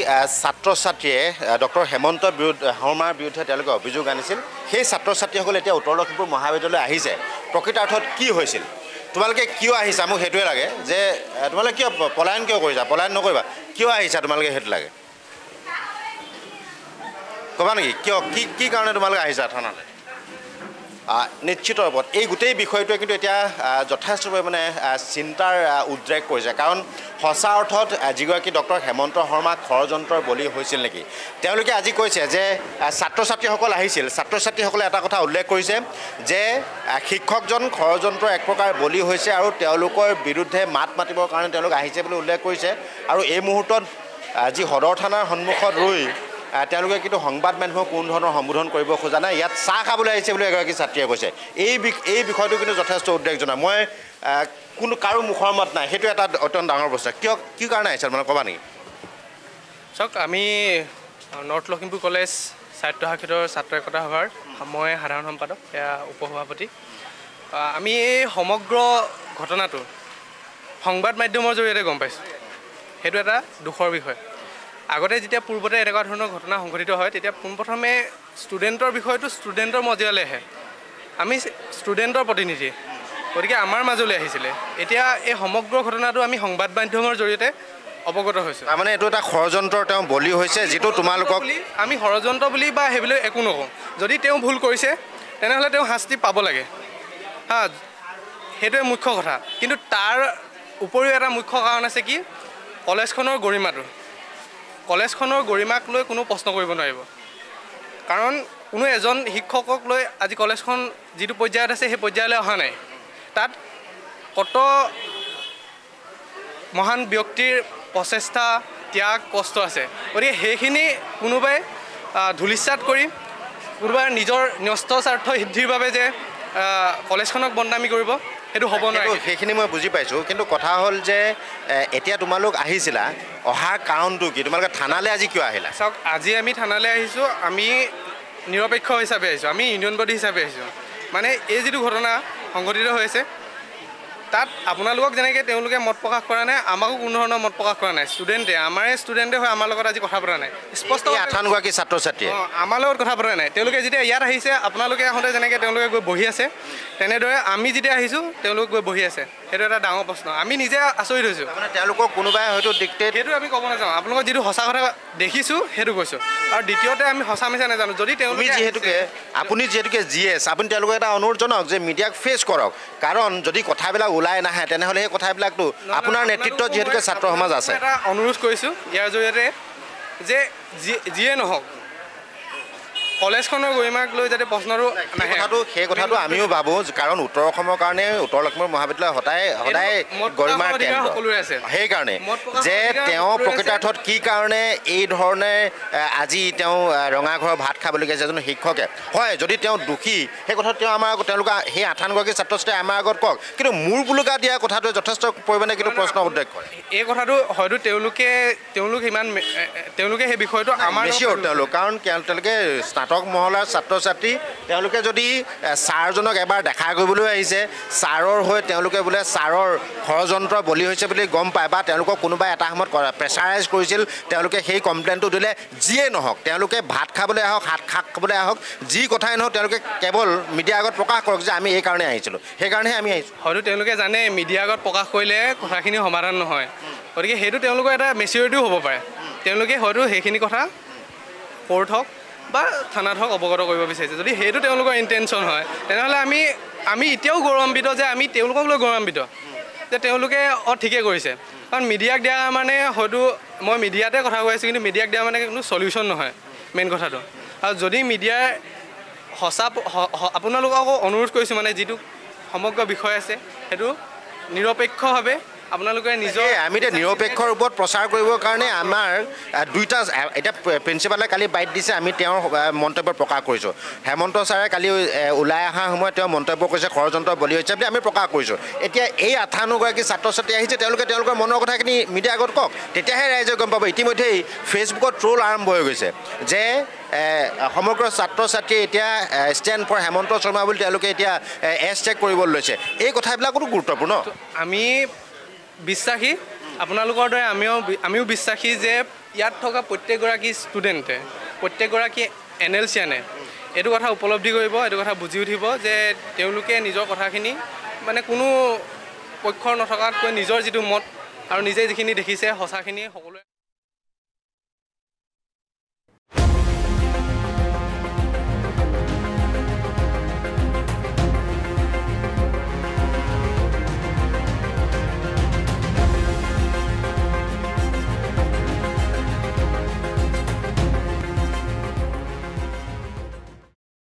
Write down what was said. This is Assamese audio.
ছাত্ৰ ছাত্ৰীয়ে ডক্টৰ হেমন্ত বিৰুদ্ধে শৰ্মাৰ বিৰুদ্ধে তেওঁলোকে অভিযোগ আনিছিল। সেই ছাত্ৰ ছাত্ৰীসকলে এতিয়া উত্তৰ লখিমপুৰ মহাবিদ্যালয় আহিছে। প্ৰকৃতাৰ্থত কি হৈছিল? তোমালোকে কিয় আহিছা? মোক সেইটোৱে লাগে। যে তোমালোকে কিয় পলায়ন কিয় কৰিছা? পলায়ন নকৰিবা। কিয় আহিছা তোমালোকে সেইটো লাগে? ক'বা নেকি? কিয়? কি কি কাৰণে তোমালোকে আহিছা থানালৈ? নিশ্চিত ৰূপত এই গোটেই বিষয়টোৱে কিন্তু এতিয়া যথেষ্ট পৰিমাণে চিন্তাৰ উদ্ৰেক কৰিছে। কাৰণ সঁচা অৰ্থত যিগৰাকী ডক্টৰ হেমন্ত শৰ্মা ষড়যন্ত্ৰৰ বলি হৈছিল নেকি? তেওঁলোকে আজি কৈছে যে ছাত্ৰ ছাত্ৰীসকল আহিছিল। ছাত্ৰ ছাত্ৰীসকলে এটা কথা উল্লেখ কৰিছে যে শিক্ষকজন ষড়যন্ত্ৰৰ এক প্ৰকাৰ বলি হৈছে আৰু তেওঁলোকৰ বিৰুদ্ধে মাত মাতিবৰ কাৰণে তেওঁলোক আহিছে বুলি উল্লেখ কৰিছে। আৰু এই মুহূৰ্তত যি সদৰ থানাৰ সন্মুখত ৰৈ তেওঁলোকে কিন্তু সংবাদ মাধ্যমক কোনো ধৰণৰ সম্বোধন কৰিব খোজা নাই। ইয়াত চাহ খাবলৈ আহিছে বুলি এগৰাকী ছাত্ৰীয়ে কৈছে। এই এই বিষয়টো কিন্তু যথেষ্ট উদ্বেগজনক। মই কোনো কাৰো মুখৰ মত নাই। সেইটো এটা অত্যন্ত ডাঙৰ প্ৰশ্ন। কিয় কি কাৰণে আহিছে মানে ক'বা নেকি? চাওক আমি নৰ্থ লখিমপুৰ কলেজ সাহিত্য শাখিতৰ ছাত্ৰ একতা সভাৰ মই সাধাৰণ সম্পাদক এয়া উপসভাপতি। আমি এই সমগ্ৰ ঘটনাটো সংবাদ মাধ্যমৰ জৰিয়তে গম পাইছোঁ। সেইটো এটা দুখৰ বিষয়। আগতে যেতিয়া পূৰ্বতে এনেকুৱা ধৰণৰ ঘটনা সংঘটিত হয় তেতিয়া পোনপ্ৰথমে ষ্টুডেণ্টৰ বিষয়টো ষ্টুডেণ্টৰ মজিয়ালৈ আহে। আমি ষ্টুডেণ্টৰ প্ৰতিনিধি গতিকে আমাৰ মাজলৈ আহিছিলে। এতিয়া এই সমগ্ৰ ঘটনাটো আমি সংবাদ মাধ্যমৰ জৰিয়তে অৱগত হৈছোঁ। তাৰমানে এইটো এটা ষড়যন্ত্ৰৰ তেওঁ বলি হৈছে যিটো তোমালোকক বুলি আমি ষড়যন্ত্ৰ বুলি বা সেইবিলাক একো নকওঁ। যদি তেওঁ ভুল কৰিছে তেনেহ'লে তেওঁ শাস্তি পাব লাগে। হা সেইটোৱে মুখ্য কথা। কিন্তু তাৰ উপৰিও এটা মুখ্য কাৰণ আছে কি? কলেজখনৰ গৰিমাটো। কলেজখনৰ গৰিমাক লৈ কোনো প্ৰশ্ন কৰিব নোৱাৰিব। কাৰণ কোনো এজন শিক্ষকক লৈ আজি কলেজখন যিটো পৰ্যায়ত আছে সেই পৰ্যায়লৈ অহা নাই। তাত কত মহান ব্যক্তিৰ প্ৰচেষ্টা ত্যাগ কষ্ট আছে। গতিকে সেইখিনি কোনোবাই ধূলিচাত কৰি কোনোবাই নিজৰ ন্যস্ত স্বাৰ্থ সিদ্ধিৰ বাবে যে কলেজখনক বদনামী কৰিব। সেইটো হ'ব নোৱাৰে। সেইখিনি মই বুজি পাইছোঁ। কিন্তু কথা হ'ল যে এতিয়া তোমালোক আহিছিলা অহাৰ কাৰণটো কি? তোমালোকে থানালৈ আজি কিয় আহিলা? চাওক আজি আমি থানালৈ আহিছোঁ আমি নিৰপেক্ষ হিচাপে আহিছোঁ আমি ইউনিয়ন বডি হিচাপে আহিছোঁ। মানে এই যিটো ঘটনা সংঘটিত হৈছে তাত আপোনালোকক যেনেকৈ তেওঁলোকে মত প্ৰকাশ কৰা নাই আমাকো কোনো ধৰণৰ মত প্ৰকাশ কৰা নাই। ষ্টুডেণ্টে আমাৰে ষ্টুডেণ্টে হৈ আমাৰ লগত আজি কথা পতা নাই। স্পষ্ট আঠানগৰাকী ছাত্ৰ ছাত্ৰীয়ে আমাৰ লগত কথা পতা নাই। তেওঁলোকে যেতিয়া ইয়াত আহিছে আপোনালোকে আহোঁতে যেনেকৈ তেওঁলোকে গৈ বহি আছে তেনেদৰে আমি যেতিয়া আহিছোঁ তেওঁলোক গৈ বহি আছে। সেইটো এটা ডাঙৰ প্ৰশ্ন। আমি নিজে আচৰিত হৈছোঁ। তাৰমানে তেওঁলোকক কোনোবাই হয়তো ডিক্টেট সেইটো আমি ক'ব নাযাওঁ আপোনালোকক যিটো সঁচা কথা দেখিছোঁ সেইটো কৈছোঁ। আৰু দ্বিতীয়তে আমি সঁচা মিছা নাজানো। যদি তেওঁলোকে যিহেতুকে আপুনি যিহেতুকে জি এছ আপুনি তেওঁলোকক এটা অনুৰোধ জনাওক যে মিডিয়াক ফেচ কৰক। কাৰণ যদি কথাবিলাক ওলাই নাহে তেনেহ'লে সেই কথাবিলাকতো আপোনাৰ নেতৃত্বত যিহেতুকে ছাত্ৰ সমাজ আছে। এটা অনুৰোধ কৰিছোঁ। ইয়াৰ জৰিয়তে যে যি যিয়ে নহওক কলেজখনৰ গৰিমাক লৈ যাতে প্ৰশ্নটো কথাটো সেই কথাটো আমিও ভাবোঁ কাৰণ উত্তৰ অসমৰ কাৰণে উত্তৰ লখিমপুৰ মহাবিদ্যালয় সদায় সদায় গৰিমাৰ সকলোৰে আছে। সেইকাৰণে যে তেওঁ। প্ৰকৃতাৰ্থত কি কাৰণে এই ধৰণে আজি তেওঁ ৰঙাঘৰৰ ভাত খাবলৈ গৈছে এজন শিক্ষকে। হয় যদি তেওঁ দোষী সেই কথাটো তেওঁ আমাৰ আগত তেওঁলোকে সেই আঠানগৰাকী ছাত্ৰ ছাত্ৰীয়ে আমাৰ আগত কওক। কিন্তু মূৰ বুলুকা দিয়া কথাটোৱে যথেষ্ট পৰিমাণে কিন্তু প্ৰশ্ন উদ্ৰেক কৰে। এই কথাটো হয়তো তেওঁলোকে তেওঁলোক ইমান তেওঁলোকে সেই বিষয়টো আমাৰ তেওঁলোক কাৰণ তেওঁ- তেওঁলোকে স্নাতক মহলাৰ ছাত্ৰ ছাত্ৰী তেওঁলোকে যদি ছাৰজনক এবাৰ দেখা কৰিবলৈ আহিছে ছাৰৰ হৈ তেওঁলোকে বোলে ছাৰৰ ষড়যন্ত্ৰ বলি হৈছে বুলি গম পায় বা তেওঁলোকক কোনোবাই এটা সময়ত প্ৰেছাৰাইজ কৰিছিল তেওঁলোকে সেই কমপ্লেইনটো দিলে যিয়ে নহওক তেওঁলোকে ভাত খাবলৈ আহক হাত খাবলৈ আহক যি কথাই নহওক তেওঁলোকে কেৱল মিডিয়াৰ আগত প্ৰকাশ কৰক যে আমি এই কাৰণে আহিছিলোঁ সেইকাৰণেহে আমি আহিছোঁ। হয়তো তেওঁলোকে জানে মিডিয়াৰ আগত প্ৰকাশ কৰিলে কথাখিনি সমাধান নহয়। গতিকে সেইটো তেওঁলোকৰ এটা মেচিউৰিটিও হ'ব পাৰে। তেওঁলোকে হয়তো সেইখিনি কথা কোৰ্ট হওক বা থানাত হওক অৱগত কৰিব বিচাৰিছে। যদি সেইটো তেওঁলোকৰ ইণ্টেনশ্যন হয় তেনেহ'লে আমি আমি এতিয়াও গৌৰৱান্বিত যে আমি তেওঁলোকক লৈ গৌৰৱান্বিত যে তেওঁলোকে অঁ ঠিকে কৰিছে। কাৰণ মিডিয়াক দিয়া মানে হয়তো মই মিডিয়াতে কথা কৈ আছোঁ কিন্তু মিডিয়াক দিয়া মানে কোনো চলিউশ্যন নহয় মেইন কথাটো। আৰু যদি মিডিয়াই সঁচা আপোনালোককো অনুৰোধ কৰিছোঁ মানে যিটো সমগ্ৰ বিষয় আছে সেইটো নিৰপেক্ষভাৱে আপোনালোকে নিজৰ এই আমি এতিয়া নিৰপেক্ষ ৰূপত প্ৰচাৰ কৰিবৰ কাৰণে আমাৰ দুইটা এতিয়া প্ৰিন্সিপালে কালি বাইট দিছে আমি তেওঁৰ মন্তব্য প্ৰকাশ কৰিছোঁ। হেমন্ত ছাৰে কালি ওলাই অহাৰ সময়ত তেওঁ মন্তব্য কৰিছে ষড়যন্ত্ৰ বলি হৈছে বুলি আমি প্ৰকাশ কৰিছোঁ। এতিয়া এই আঠানুগৰাকী ছাত্ৰ ছাত্ৰী আহিছে তেওঁলোকে তেওঁলোকৰ মনৰ কথাখিনি মিডিয়াৰ আগত কওক। তেতিয়াহে ৰাইজে গম পাব। ইতিমধ্যেই ফেচবুকত ট্ৰল আৰম্ভ হৈ গৈছে যে সমগ্ৰ ছাত্ৰ ছাত্ৰীয়ে এতিয়া ষ্টেণ্ড ফৰ হেমন্ত শৰ্মা বুলি তেওঁলোকে এতিয়া এছ চেক কৰিবলৈ লৈছে। এই কথাবিলাকতো গুৰুত্বপূৰ্ণ। আমি বিশ্বাসী? আপোনালোকৰ দৰে আমিও আমিও বিশ্বাসী যে ইয়াত থকা প্ৰত্যেকগৰাকী ষ্টুডেণ্টে প্ৰত্যেকগৰাকী এন এল চিয়ানে এইটো কথা উপলব্ধি কৰিব এইটো কথা বুজি উঠিব যে তেওঁলোকে নিজৰ কথাখিনি মানে কোনো পক্ষৰ নথকাতকৈ নিজৰ যিটো মত আৰু নিজে যিখিনি দেখিছে সঁচাখিনি সকলোৱে